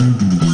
Mm-hmm.